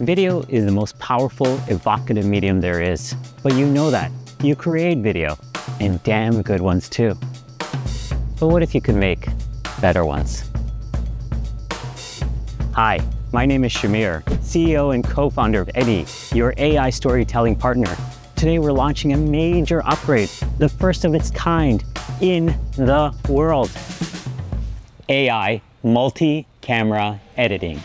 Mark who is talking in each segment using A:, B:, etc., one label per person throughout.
A: Video is the most powerful, evocative medium there is. But you know that. You create video, and damn good ones too. But what if you could make better ones? Hi, my name is Shamir, CEO and co-founder of Eddie, your AI storytelling partner. Today we're launching a major upgrade, the first of its kind in the world. AI multi-camera editing.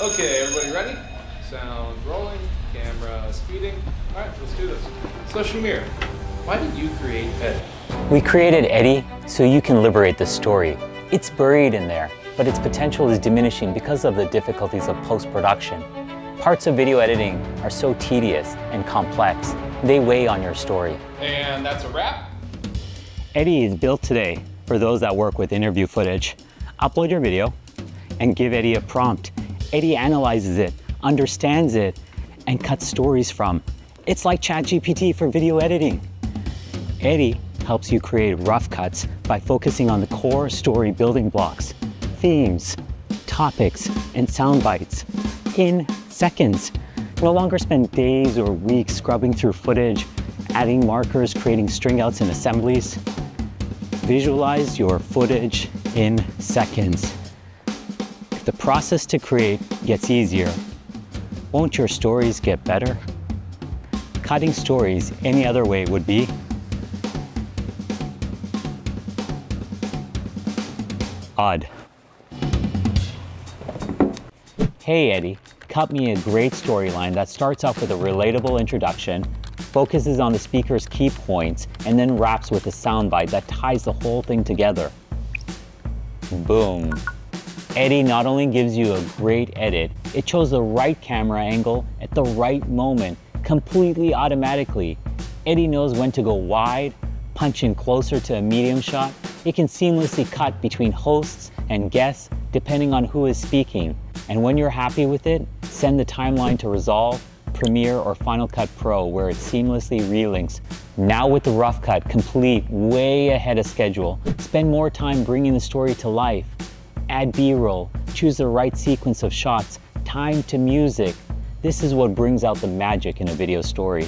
B: Okay, everybody ready? Sound rolling, camera speeding. All right, let's do this. So Shamir, why did you create Eddie?
A: We created Eddie so you can liberate the story. It's buried in there, but its potential is diminishing because of the difficulties of post-production. Parts of video editing are so tedious and complex, they weigh on your story.
B: And that's a wrap?
A: Eddie is built today for those that work with interview footage. Upload your video and give Eddie a prompt. Eddie analyzes it understands it, and cuts stories from. It's like ChatGPT for video editing. Eddie helps you create rough cuts by focusing on the core story building blocks, themes, topics, and sound bites in seconds. No longer spend days or weeks scrubbing through footage, adding markers, creating string outs and assemblies. Visualize your footage in seconds. The process to create gets easier, won't your stories get better? Cutting stories any other way would be odd. Hey Eddie, cut me a great storyline that starts off with a relatable introduction, focuses on the speaker's key points, and then wraps with a soundbite that ties the whole thing together. Boom. Eddie not only gives you a great edit, it chose the right camera angle at the right moment, completely automatically. Eddie knows when to go wide, punch in closer to a medium shot. It can seamlessly cut between hosts and guests depending on who is speaking. And when you're happy with it, send the timeline to Resolve, Premiere, or Final Cut Pro where it seamlessly relinks. Now with the rough cut complete way ahead of schedule, spend more time bringing the story to life add B-roll, choose the right sequence of shots, time to music. This is what brings out the magic in a video story.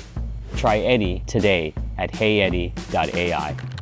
A: Try Eddie today at heyeddie.ai.